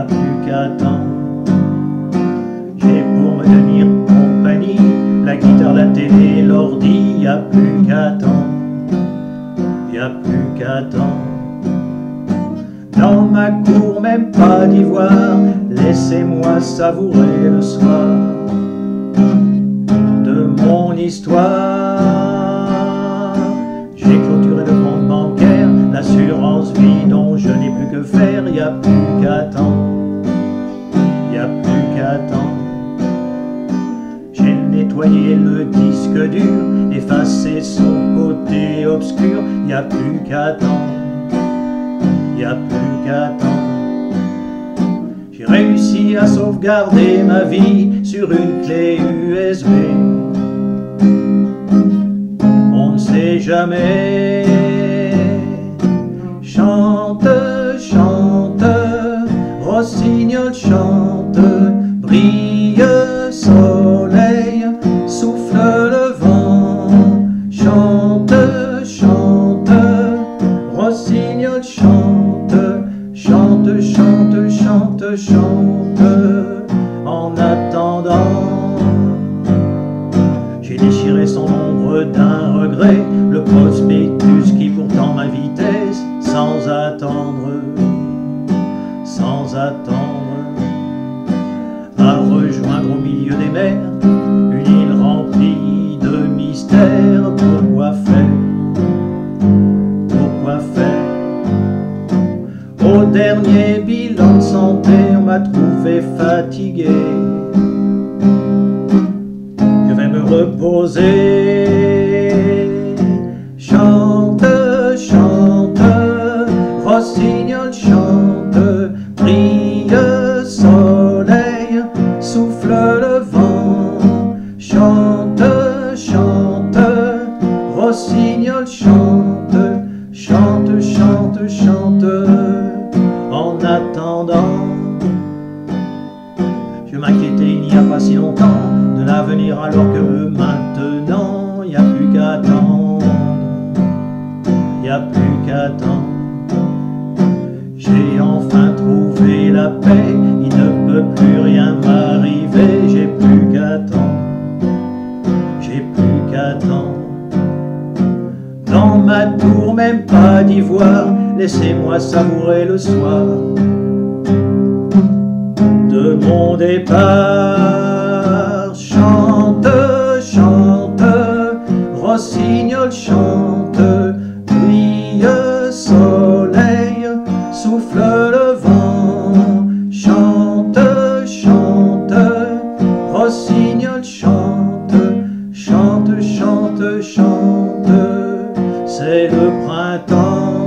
plus qu'attendre. J'ai pour me tenir compagnie la guitare, la télé, l'ordi, y a plus qu'attendre. Y a plus qu'attendre. Dans ma cour, même pas d'ivoire, laissez-moi savourer le soir de mon histoire. J'ai clôturé le compte bancaire, l'assurance vie dont je n'ai plus que faire, y a plus J'ai nettoyé le disque dur, effacé son côté obscur, y a plus qu'attendre y a plus qu'attendre. J'ai réussi à sauvegarder ma vie sur une clé USB. On ne sait jamais. Chante, chante, rossignol chante, chante, chante, en attendant. J'ai déchiré son ombre d'un regret, le prospectus qui pourtant m'invitait sans attendre, sans attendre, à rejoindre au milieu des mers une île remplie de mystères. Pourquoi faire? Pourquoi faire? Au dernier de santé, on m'a trouvé fatigué. Je vais me reposer. De l'avenir alors que maintenant n'y a plus qu'à attendre. N'y a plus qu'à attendre. J'ai enfin trouvé la paix, il ne peut plus rien m'arriver, j'ai plus qu'à attendre. J'ai plus qu'à attendre. Dans ma tour, même pas d'ivoire, laissez-moi savourer le soir de mon départ. chante, c'est le printemps.